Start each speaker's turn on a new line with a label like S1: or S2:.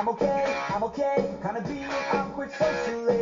S1: I'm okay, I'm okay. Kinda being awkward socially.